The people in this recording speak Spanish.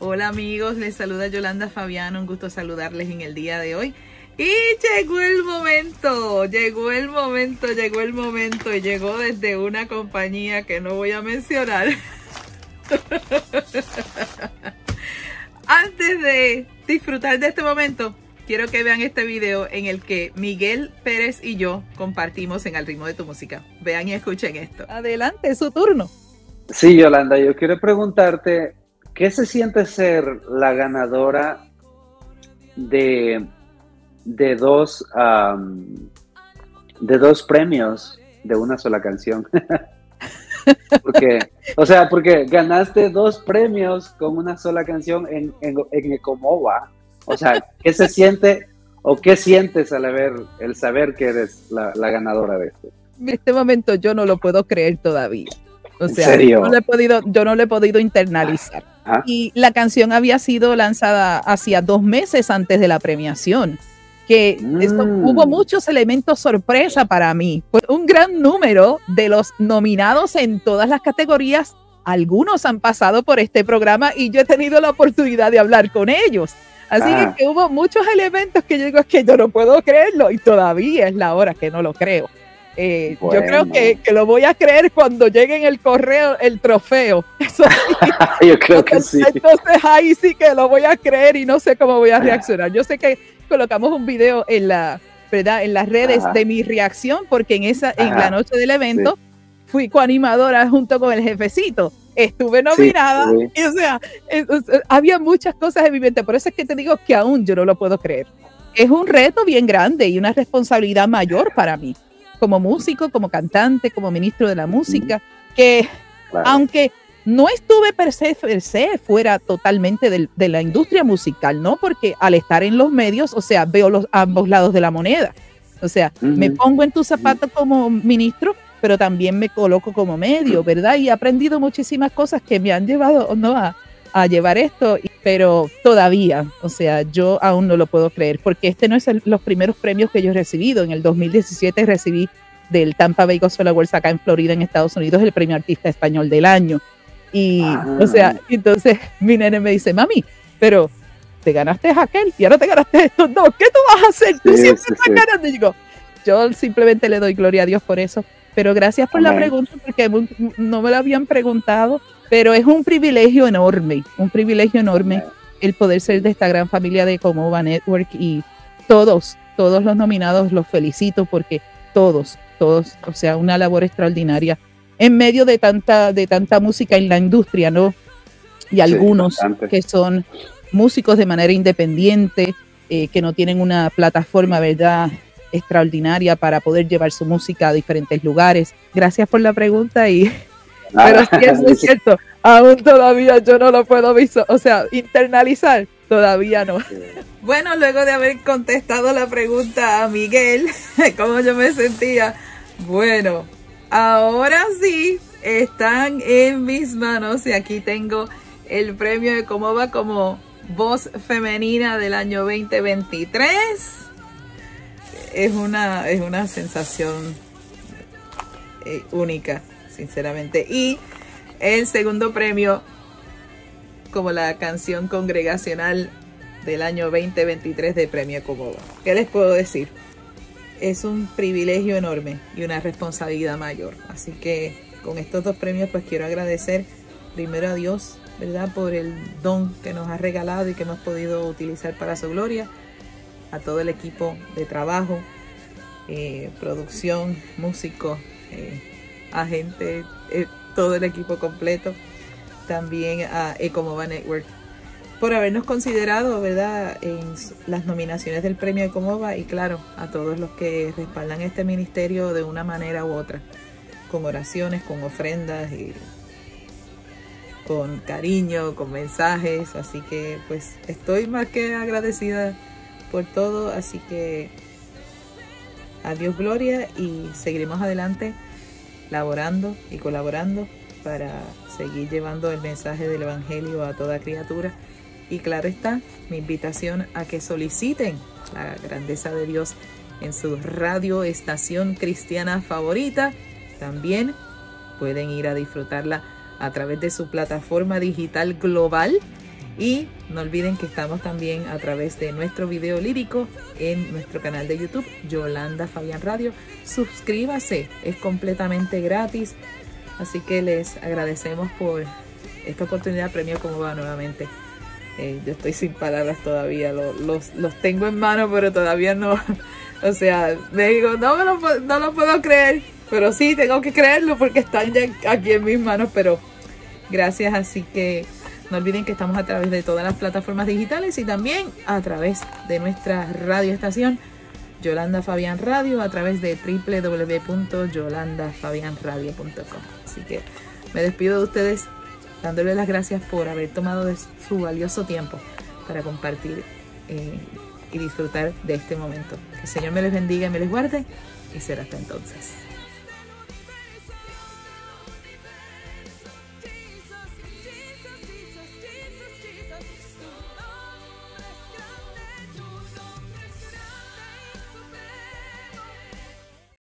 Hola amigos, les saluda Yolanda Fabiano, un gusto saludarles en el día de hoy. Y llegó el momento, llegó el momento, llegó el momento y llegó desde una compañía que no voy a mencionar. Antes de disfrutar de este momento, quiero que vean este video en el que Miguel Pérez y yo compartimos en el ritmo de tu música. Vean y escuchen esto. Adelante, es su turno. Sí, Yolanda, yo quiero preguntarte, ¿qué se siente ser la ganadora de, de, dos, de dos premios de una sola canción? porque, o sea, porque ganaste dos premios con una sola canción en, en, en Ecomoba. O sea, ¿qué se siente o qué sientes al ver, el saber que eres la, ganadora de esto? En este momento yo no lo puedo creer todavía. O sea, Yo, no lo he podido, yo no lo he podido internalizar. Y la canción había sido lanzada hacía dos meses antes de la premiación que mm. hubo muchos elementos sorpresa para mí. Fue un gran número de los nominados en todas las categorías. Algunos han pasado por este programa y yo he tenido la oportunidad de hablar con ellos. Así que, hubo muchos elementos que yo digo es que yo no puedo creerlo y todavía es la hora que no lo creo. Eh, yo creo que, que, lo voy a creer cuando llegue en el correo el trofeo. yo creo que sí. Entonces ahí sí que lo voy a creer y no sé cómo voy a reaccionar. Yo sé que colocamos un video en la, ¿verdad? En las redes de mi reacción, porque en esa, en la noche del evento, fui coanimadora junto con el jefecito. Estuve nominada, y o sea, había muchas cosas en mi mente, por eso es que te digo que aún yo no lo puedo creer. Es un reto bien grande y una responsabilidad mayor para mí, como músico, como cantante, como ministro de la música, que aunque no estuve per se, fuera totalmente de, la industria musical, ¿no? Porque al estar en los medios, o sea, veo los ambos lados de la moneda. O sea, me pongo en tu zapato como ministro, pero también me coloco como medio, ¿verdad? Y he aprendido muchísimas cosas que me han llevado, ¿no? A, a llevar esto, pero todavía, o sea, yo aún no lo puedo creer, porque este no es los primeros premios que yo he recibido. En el 2017 recibí del Tampa Bay Gospel Awards acá en Florida, en Estados Unidos, el premio artista español del año. Y, ah. o sea, entonces mi nene me dice, mami, pero te ganaste a aquel y ahora te ganaste esto. No, ¿qué tú vas a hacer? Tú siempre estás ganando. Y digo, yo simplemente le doy gloria a Dios por eso. Pero gracias por la pregunta, porque no me lo habían preguntado. Pero es un privilegio enorme, un privilegio enorme el poder ser de esta gran familia de Comova Network y todos, todos los nominados los felicito porque todos, todos, o sea, una labor extraordinaria en medio de tanta, de tanta música en la industria, ¿no? Y algunos que son músicos de manera independiente, eh, que no tienen una plataforma, ¿verdad? extraordinaria para poder llevar su música a diferentes lugares. Gracias por la pregunta y pero sí es cierto, aún todavía yo no lo puedo visto, o sea, internalizar todavía no. Bueno, luego de haber contestado la pregunta a Miguel, cómo yo me sentía, bueno, Ahora sí, están en mis manos y aquí tengo el premio de cómo va como voz femenina del año 2023. Es una, es una sensación eh, única, sinceramente. Y el segundo premio como la canción congregacional del año 2023 de Premio Comoba. ¿Qué les puedo decir? es un privilegio enorme y una responsabilidad mayor. Así que con estos dos premios pues quiero agradecer primero a Dios, ¿verdad? Por el don que nos ha regalado y que hemos podido utilizar para su gloria. A todo el equipo de trabajo, eh, producción, músicos, eh, agente, eh, todo el equipo completo. También a Ecomova Network por habernos considerado, ¿verdad?, en las nominaciones del premio de Comova y claro, a todos los que respaldan este ministerio de una manera u otra, con oraciones, con ofrendas y con cariño, con mensajes, así que pues estoy más que agradecida por todo, así que adiós gloria y seguiremos adelante laborando y colaborando para seguir llevando el mensaje del Evangelio a toda criatura y claro está, mi invitación a que soliciten la grandeza de Dios en su radio estación cristiana favorita. También pueden ir a disfrutarla a través de su plataforma digital global Y no olviden que estamos también a través de nuestro video lírico en nuestro canal de YouTube, Yolanda Fabián Radio. Suscríbase, es completamente gratis. Así que les agradecemos por esta oportunidad. Premio como va nuevamente. Eh, yo estoy sin palabras todavía, los, los, tengo en mano, pero todavía no. O sea, me digo, no, me lo, no lo puedo creer, pero sí, tengo que creerlo porque están ya aquí en mis manos. Pero gracias, así que no olviden que estamos a través de todas las plataformas digitales y también a través de nuestra radioestación Yolanda Fabián Radio a través de www.yolandafabianradio.com. Así que me despido de ustedes dándole las gracias por haber tomado su valioso tiempo para compartir eh, y disfrutar de este momento. Que el Señor me les bendiga y me les guarde y será hasta entonces.